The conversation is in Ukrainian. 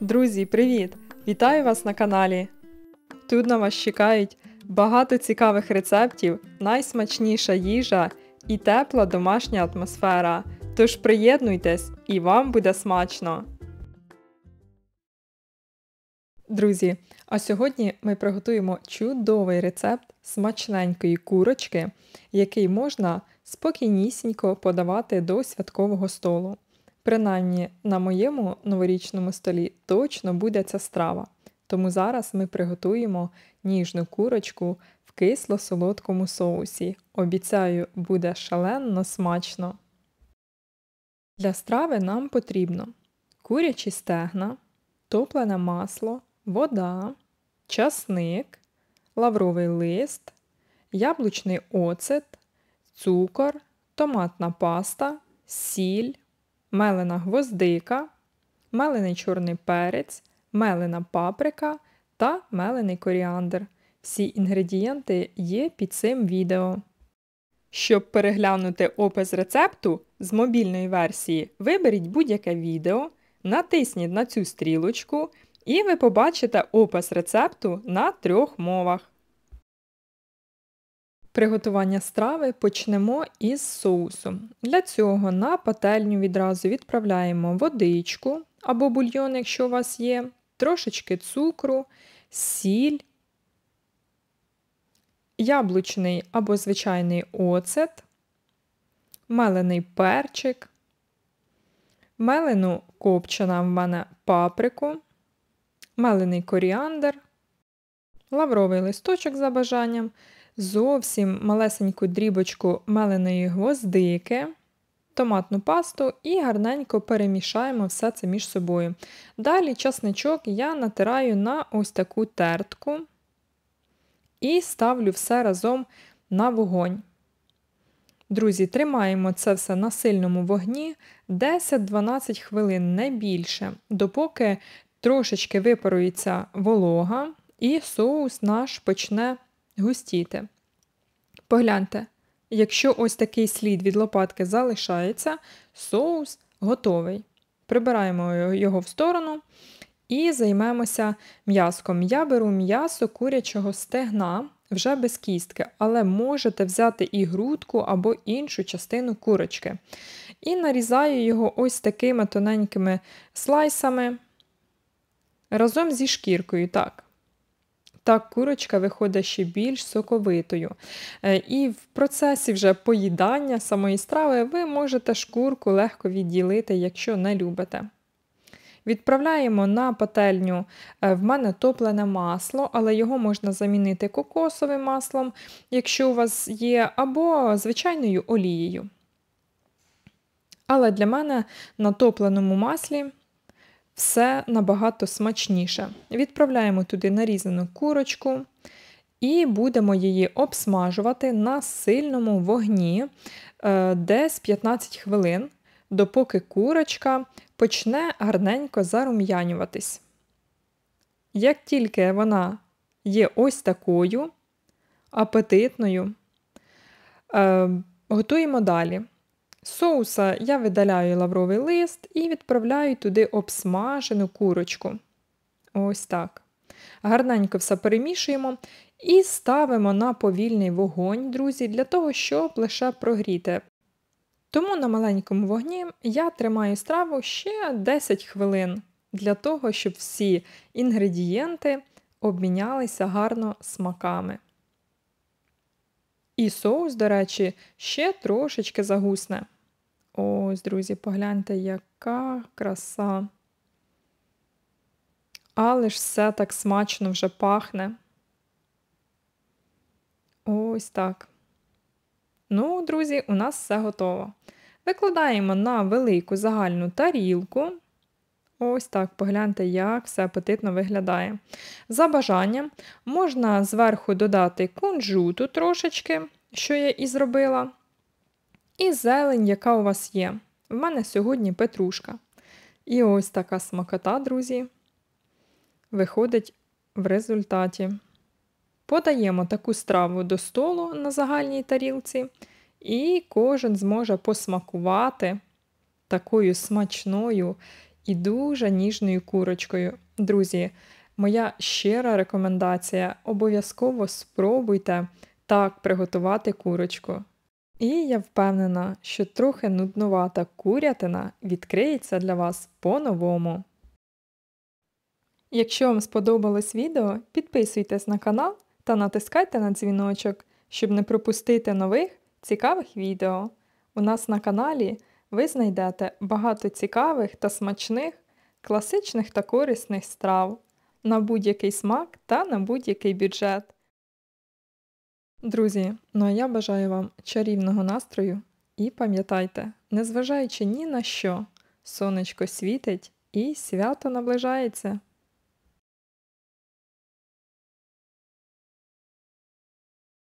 Друзі, привіт! Вітаю вас на каналі! Тут на вас чекають багато цікавих рецептів, найсмачніша їжа і тепла домашня атмосфера. Тож приєднуйтесь і вам буде смачно! Друзі, а сьогодні ми приготуємо чудовий рецепт смачненької курочки, який можна спокійнісінько подавати до святкового столу. Принаймні, на моєму новорічному столі точно буде ця страва. Тому зараз ми приготуємо ніжну курочку в кисло-солодкому соусі. Обіцяю, буде шалено смачно. Для страви нам потрібно курячі стегна, топлене масло, вода, часник, лавровий лист, яблучний оцет, цукор, томатна паста, сіль мелена гвоздика, мелений чорний перець, мелена паприка та мелений коріандр. Всі інгредієнти є під цим відео. Щоб переглянути опис рецепту з мобільної версії, виберіть будь-яке відео, натисніть на цю стрілочку, і ви побачите опис рецепту на трьох мовах. Приготування страви почнемо із соусу. Для цього на пательню відразу відправляємо водичку або бульйон, якщо у вас є, трошечки цукру, сіль, яблучний або звичайний оцет, мелений перчик, мелену копчена в мене паприку, мелений коріандр, лавровий листочок за бажанням зовсім малесеньку дрібочку меленої гвоздики, томатну пасту і гарненько перемішаємо все це між собою. Далі часничок я натираю на ось таку тертку і ставлю все разом на вогонь. Друзі, тримаємо це все на сильному вогні 10-12 хвилин, не більше, допоки трошечки випарується волога і соус наш почне густіти. Погляньте, якщо ось такий слід від лопатки залишається, соус готовий. Прибираємо його в сторону і займемося м'яском. Я беру м'ясо курячого стегна вже без кістки, але можете взяти і грудку або іншу частину курочки. І нарізаю його ось такими тоненькими слайсами разом зі шкіркою. так. Так, курочка виходить ще більш соковитою. Е, і в процесі вже поїдання самої страви ви можете шкурку легко відділити, якщо не любите. Відправляємо на пательню е, в мене топлене масло, але його можна замінити кокосовим маслом, якщо у вас є, або звичайною олією. Але для мене на топленому маслі все набагато смачніше. Відправляємо туди нарізану курочку і будемо її обсмажувати на сильному вогні е, десь 15 хвилин, допоки курочка почне гарненько зарум'янюватись. Як тільки вона є ось такою апетитною, е, готуємо далі соуса я видаляю лавровий лист і відправляю туди обсмажену курочку. Ось так. Гарненько все перемішуємо і ставимо на повільний вогонь, друзі, для того, щоб лише прогріти. Тому на маленькому вогні я тримаю страву ще 10 хвилин для того, щоб всі інгредієнти обмінялися гарно смаками. І соус, до речі, ще трошечки загусне. Ось, друзі, погляньте, яка краса. Але ж все так смачно вже пахне. Ось так. Ну, друзі, у нас все готово. Викладаємо на велику загальну тарілку. Ось так, погляньте, як все апетитно виглядає. За бажанням можна зверху додати кунжуту трошечки, що я і зробила. І зелень, яка у вас є. В мене сьогодні петрушка. І ось така смакота, друзі, виходить в результаті. Подаємо таку страву до столу на загальній тарілці, і кожен зможе посмакувати такою смачною і дуже ніжною курочкою. Друзі, моя щира рекомендація: обов'язково спробуйте так приготувати курочку. І я впевнена, що трохи нуднувата курятина відкриється для вас по-новому. Якщо вам сподобалось відео, підписуйтесь на канал та натискайте на дзвіночок, щоб не пропустити нових цікавих відео. У нас на каналі ви знайдете багато цікавих та смачних, класичних та корисних страв на будь-який смак та на будь-який бюджет. Друзі, ну а я бажаю вам чарівного настрою і пам'ятайте, незважаючи ні на що, сонечко світить і свято наближається.